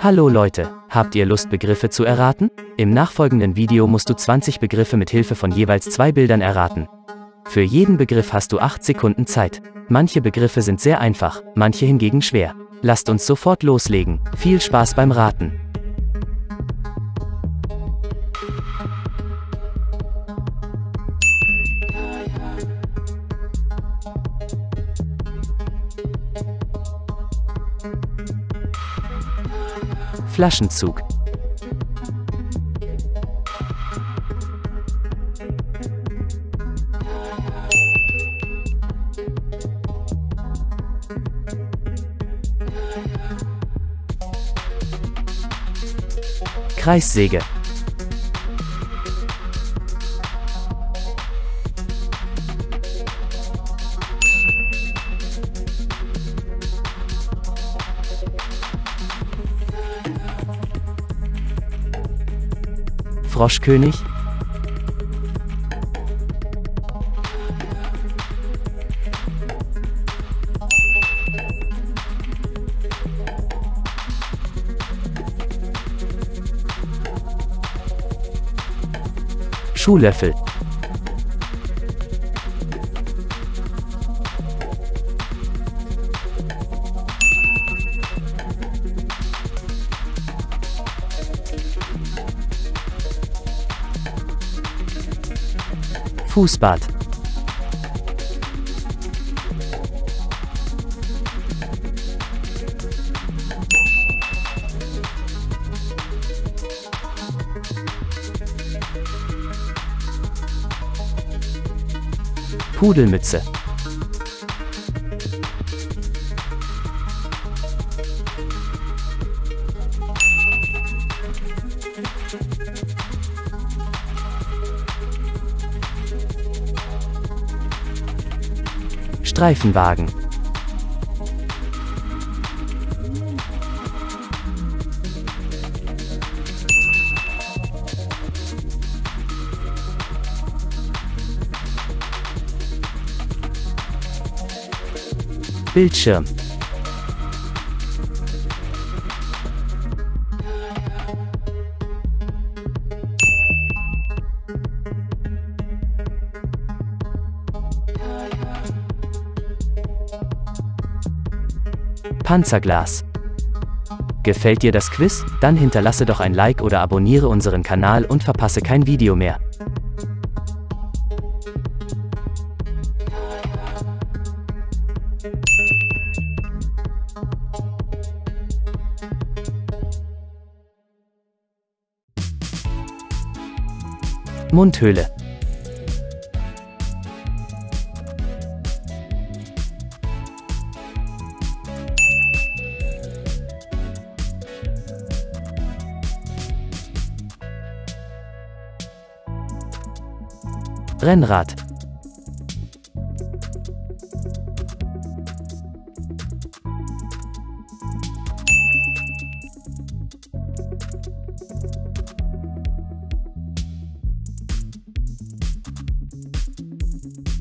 Hallo Leute, habt ihr Lust Begriffe zu erraten? Im nachfolgenden Video musst du 20 Begriffe mit Hilfe von jeweils zwei Bildern erraten. Für jeden Begriff hast du 8 Sekunden Zeit. Manche Begriffe sind sehr einfach, manche hingegen schwer. Lasst uns sofort loslegen. Viel Spaß beim Raten. Flaschenzug. Kreissäge. Froschkönig? Schuhlöffel. Fußbad. Pudelmütze. Streifenwagen. Bildschirm. Panzerglas. Gefällt dir das Quiz? Dann hinterlasse doch ein Like oder abonniere unseren Kanal und verpasse kein Video mehr. Mundhöhle. Rennrad.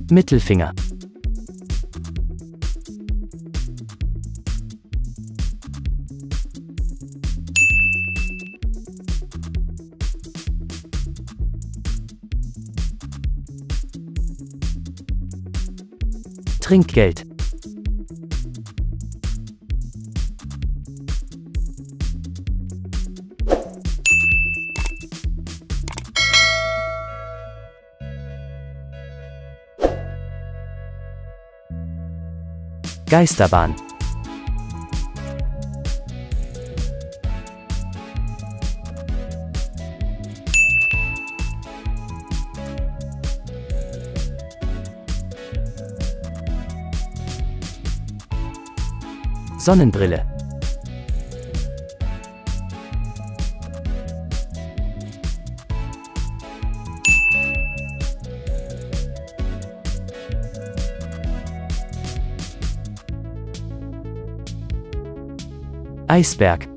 Mittelfinger. Trinkgeld. Geisterbahn. Sonnenbrille. Eisberg.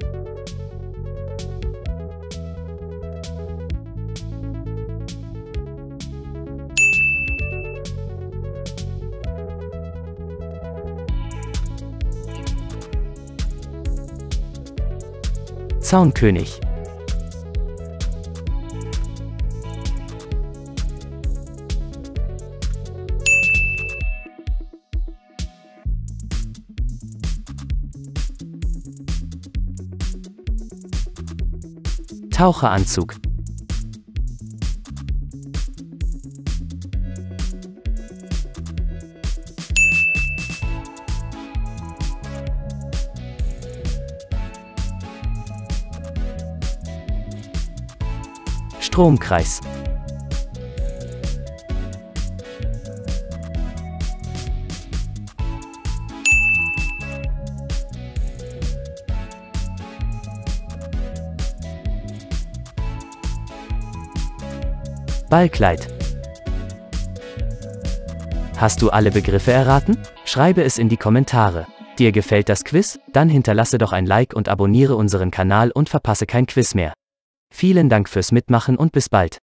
Zaunkönig. Taucheranzug. Stromkreis. Ballkleid. Hast du alle Begriffe erraten? Schreibe es in die Kommentare. Dir gefällt das Quiz? Dann hinterlasse doch ein Like und abonniere unseren Kanal und verpasse kein Quiz mehr. Vielen Dank fürs Mitmachen und bis bald.